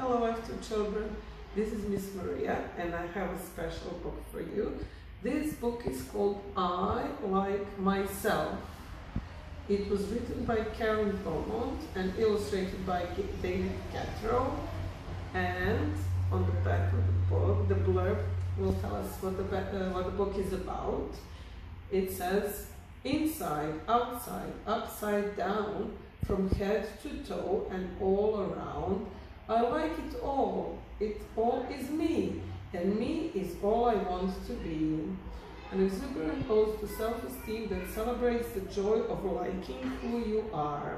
Hello, two children. This is Miss Maria, and I have a special book for you. This book is called I Like Myself. It was written by Karen Beaumont and illustrated by David Catrow. And on the back of the book, the blurb will tell us what the, uh, what the book is about. It says, inside, outside, upside down, from head to toe and all around. I like it all. It all is me, and me is all I want to be. An exuberant ode to self-esteem that celebrates the joy of liking who you are.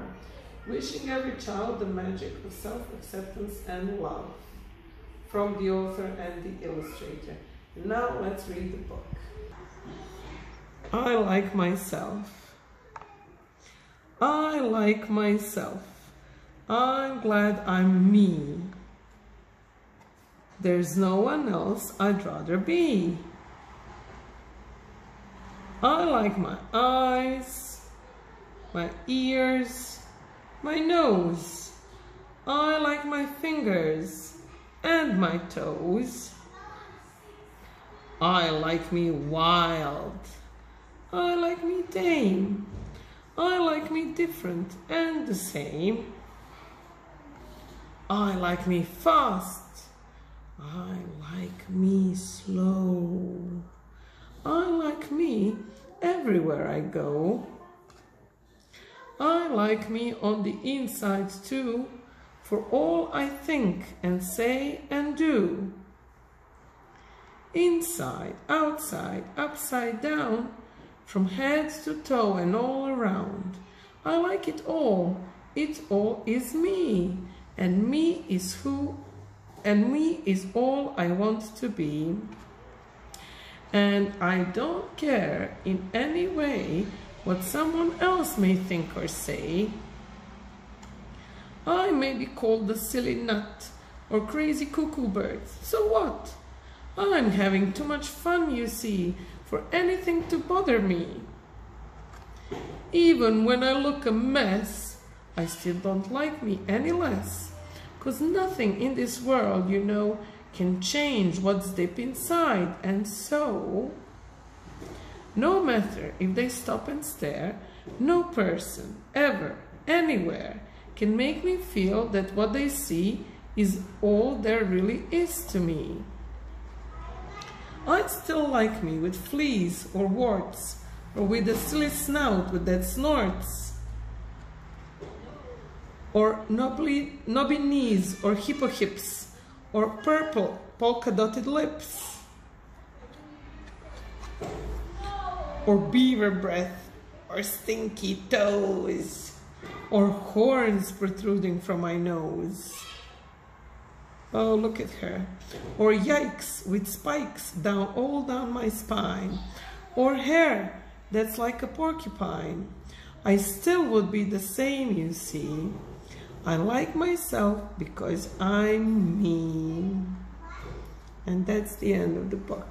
Wishing every child the magic of self-acceptance and love. From the author and the illustrator. Now let's read the book. I like myself. I like myself. I'm glad I'm me. There's no one else I'd rather be. I like my eyes, my ears, my nose. I like my fingers and my toes. I like me wild. I like me tame. I like me different and the same. I like me fast. I like me slow. I like me everywhere I go. I like me on the inside too, for all I think and say and do. Inside, outside, upside down, from head to toe and all around. I like it all. It all is me. And me is who, and me is all I want to be. And I don't care in any way what someone else may think or say. I may be called a silly nut or crazy cuckoo bird. So what? I'm having too much fun, you see, for anything to bother me. Even when I look a mess, I still don't like me any less. Cause nothing in this world, you know, can change what's deep inside. And so, no matter if they stop and stare, no person, ever, anywhere, can make me feel that what they see is all there really is to me. I'd still like me with fleas or warts, or with a silly snout with that snorts, or knobby, knobby knees or hippo hips, or purple polka dotted lips, or beaver breath, or stinky toes, or horns protruding from my nose. Oh, look at her. Or yikes with spikes down all down my spine. Or hair that's like a porcupine. I still would be the same, you see. I like myself because I'm me. And that's the end of the book.